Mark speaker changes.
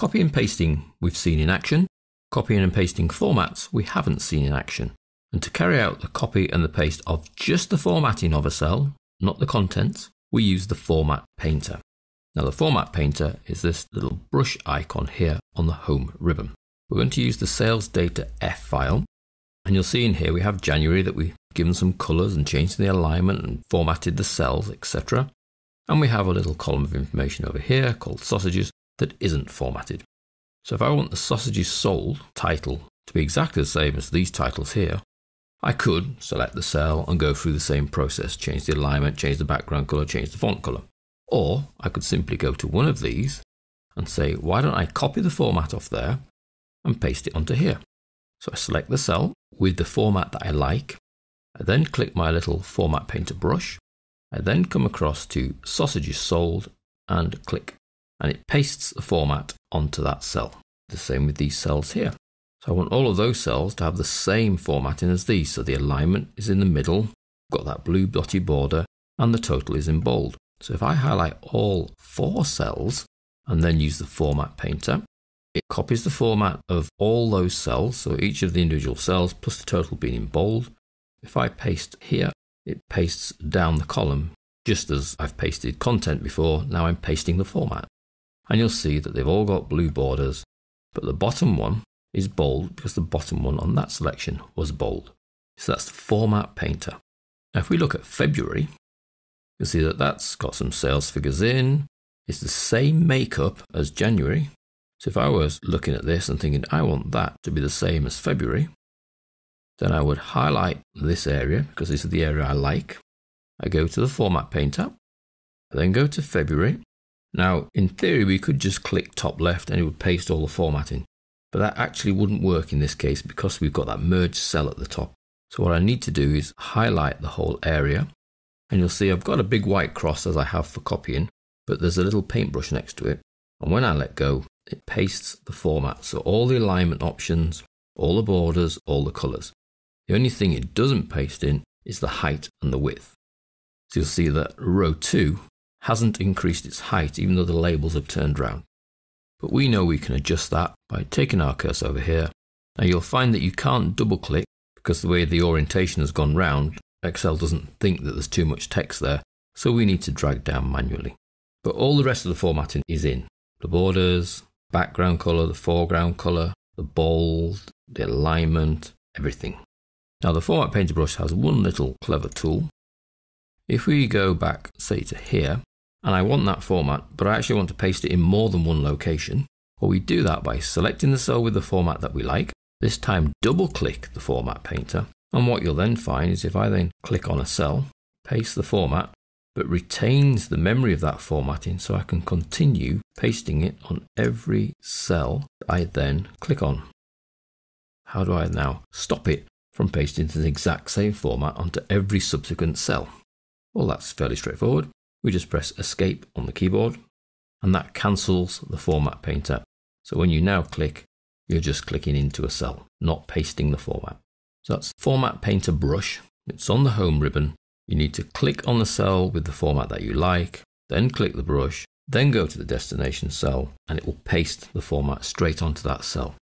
Speaker 1: Copy and pasting we've seen in action. Copying and pasting formats we haven't seen in action. And to carry out the copy and the paste of just the formatting of a cell, not the contents, we use the Format Painter. Now the Format Painter is this little brush icon here on the home ribbon. We're going to use the sales data F file. And you'll see in here we have January that we've given some colours and changed the alignment and formatted the cells, etc. And we have a little column of information over here called sausages that isn't formatted. So if I want the sausages sold title to be exactly the same as these titles here, I could select the cell and go through the same process, change the alignment, change the background color, change the font color. Or I could simply go to one of these and say, why don't I copy the format off there and paste it onto here? So I select the cell with the format that I like. I then click my little format painter brush. I then come across to sausages sold and click and it pastes the format onto that cell. The same with these cells here. So I want all of those cells to have the same formatting as these. So the alignment is in the middle, got that blue dotty border, and the total is in bold. So if I highlight all four cells and then use the format painter, it copies the format of all those cells, so each of the individual cells plus the total being in bold. If I paste here, it pastes down the column just as I've pasted content before, now I'm pasting the format. And you'll see that they've all got blue borders, but the bottom one is bold because the bottom one on that selection was bold. So that's the format painter. Now if we look at February, You'll see that that's got some sales figures in. It's the same makeup as January. So if I was looking at this and thinking, I want that to be the same as February, then I would highlight this area because this is the area I like. I go to the Format Painter, then go to February. Now, in theory, we could just click top left and it would paste all the formatting, but that actually wouldn't work in this case because we've got that merge cell at the top. So what I need to do is highlight the whole area and you'll see I've got a big white cross as I have for copying, but there's a little paintbrush next to it. And when I let go, it pastes the format. So all the alignment options, all the borders, all the colors. The only thing it doesn't paste in is the height and the width. So you'll see that row 2 hasn't increased its height even though the labels have turned round. But we know we can adjust that by taking our cursor over here. Now you'll find that you can't double click because the way the orientation has gone round, Excel doesn't think that there's too much text there, so we need to drag down manually. But all the rest of the formatting is in. The borders, background colour, the foreground colour, the bold, the alignment, everything. Now the Format Painter brush has one little clever tool. If we go back, say to here, and I want that format, but I actually want to paste it in more than one location, well we do that by selecting the cell with the format that we like, this time double click the Format Painter, and what you'll then find is if I then click on a cell, paste the format, but retains the memory of that formatting so I can continue pasting it on every cell I then click on. How do I now stop it from pasting the exact same format onto every subsequent cell? Well, that's fairly straightforward. We just press escape on the keyboard and that cancels the format painter. So when you now click, you're just clicking into a cell, not pasting the format. So that's Format Painter brush. It's on the home ribbon. You need to click on the cell with the format that you like, then click the brush, then go to the destination cell and it will paste the format straight onto that cell.